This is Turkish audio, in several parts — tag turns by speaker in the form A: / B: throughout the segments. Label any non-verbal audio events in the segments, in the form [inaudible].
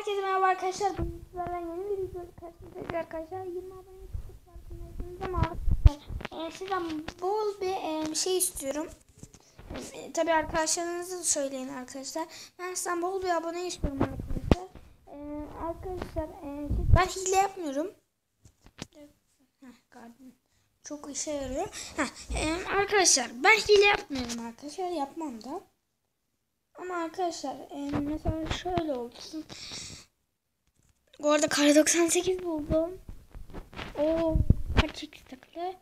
A: Herkese merhaba arkadaşlar. Bugün sizlerle yeni bir video karşınızdayız arkadaşlar. 20 abone çıktık farkındaysınız ama arkadaşlar e, sizden bol bir e, şey istiyorum. E, Tabi arkadaşlarınızı da söyleyin arkadaşlar. Ben sizden bol bir abone istiyorum arkadaşlar. E, arkadaşlar e, ben hile yapmıyorum. Heh. Çok işe yarıyor. Heh, e, arkadaşlar ben hile yapmıyorum arkadaşlar. Yapmam da. Ama arkadaşlar e, mesela şöyle olsun. Bu arada kar 98 buldum. O kaç x takılı?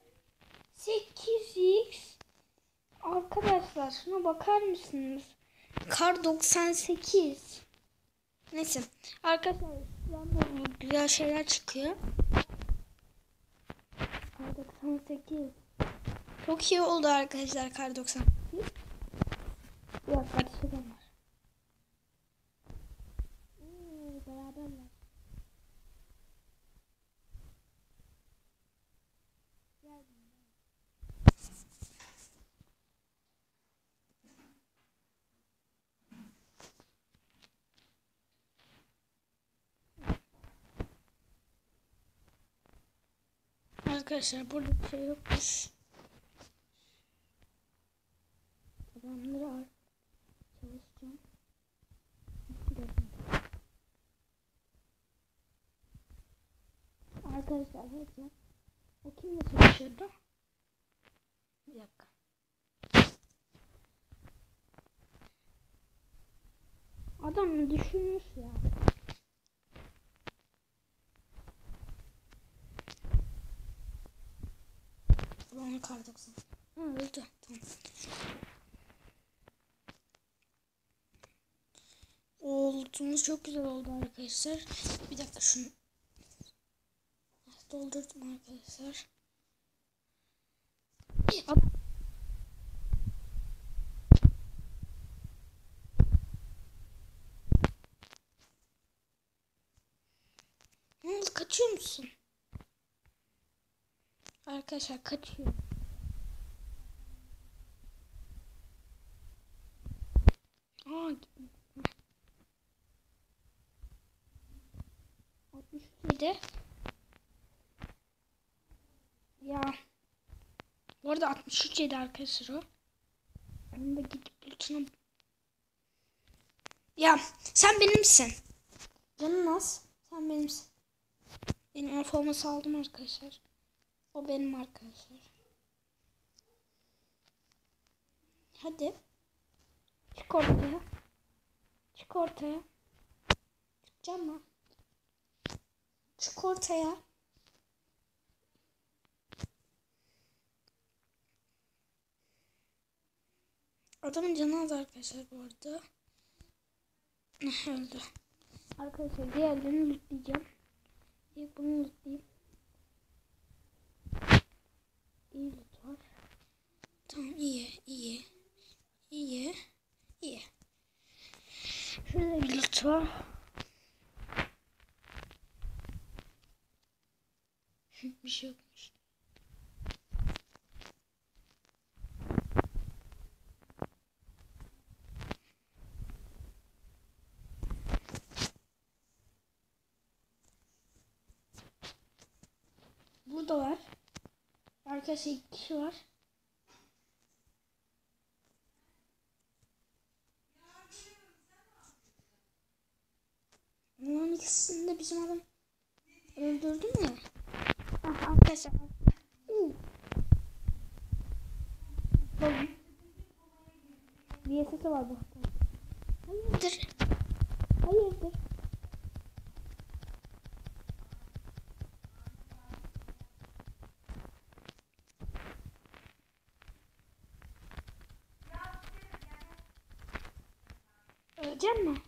A: 8x. Arkadaşlar şuna bakar mısınız? Kar 98. Neyse. Arkadaşlar şuradan da güzel şeyler çıkıyor. Kar 98. Çok iyi oldu arkadaşlar kar 98. Yok kardeşim var. Oo, beraberler. Arkadaşlar burada bir şey yokmuş. Adamları al. Arkadaşlar hepsi. O kimle çalışıyordu? Bir dakika. Adam düşünmüş ya? Ulan kar 90. Ha öldü. Tamam. Oldumuz çok güzel oldu arkadaşlar. Bir dakika şunu doldurdum arkadaşlar. Ad- Ne oldu kaçıyor musun? Arkadaşlar kaçıyor. Aa, 67 Ya Bu arada 63 yedi arkadaşlar o. Ben de gidip lütfen Ya sen benimsin. Canın az. Sen benimsin. Benim alfamı saldım arkadaşlar. O benim arkadaşlar. Hadi. Çık ortaya. Çık ortaya. Çıkacağım mı? Çık ortaya. Adamın canı az arkadaşlar bu arada. [laughs] Öldü. Arkadaşlar diğerlerini lootleyeceğim. İlk bunu lootlayayım. İyi loot var. Tamam iyi iyi. İyi. İyi. Şurada bir loot var. [laughs] bir şey yokmuş. Burada var. Arkadaşlar iki kişi var. Bunların ikisini de bizim adam öldürdü mü? Ah, arkadaşlar. Bakın. Sesi var bu. Ölecek mi?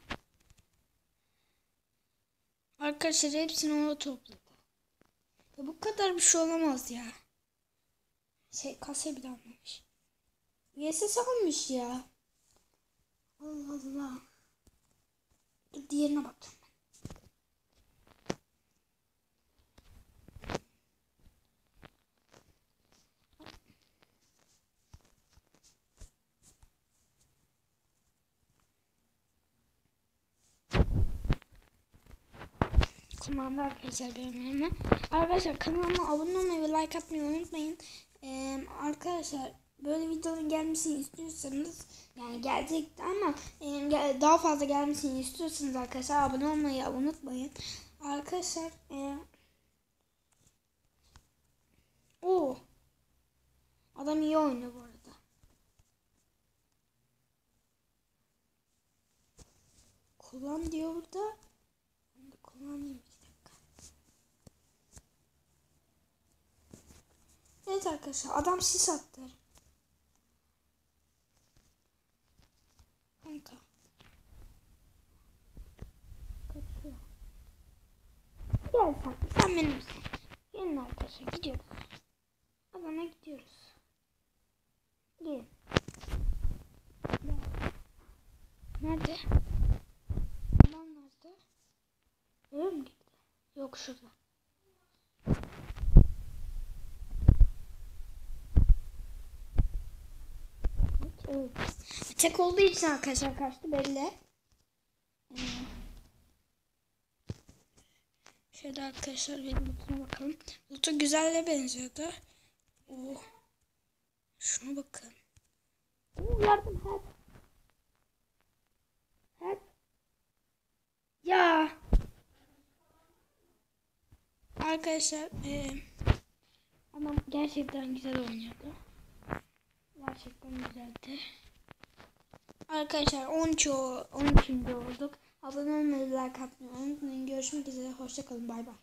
A: Arkadaşlar hepsini ona topladı. Ya bu kadar bir şey olamaz ya. Şey kase bile almamış. VSS almış ya. Allah Allah. Dur diğerine bakacağım. Tırmandı arkadaşlar benim elime. Arkadaşlar kanalıma abone olmayı ve like atmayı unutmayın. Ee, arkadaşlar böyle videonun gelmesini istiyorsanız yani gelecekti ama e, daha fazla gelmesini istiyorsanız arkadaşlar abone olmayı unutmayın. Arkadaşlar e, o adam iyi oynuyor bu arada. Kullan diyor burada. Kullanayım bir dakika. Evet arkadaşlar adam sis attı. Kanka. Gel sen. Sen benimsin. Gelin arkadaşlar gidiyoruz. Adana gidiyoruz. Gelin. Gel. Nerede? Adam nerede? Öyle mi gitti? Yok şurada. Evet. Tek olduğu için arkadaşlar kaçtı belli. Şöyle arkadaşlar benim bulutuma bakalım. Bulutu güzelle benziyordu. Oh. Şuna bakın. Oo, yardım help. Help. Ya. Arkadaşlar eee adam gerçekten güzel oynuyordu. Gerçekten güzeldi. Arkadaşlar 13 o- 13. olduk. Abone olmayı, like atmayı unutmayın. Görüşmek üzere. Hoşçakalın. Bay bay.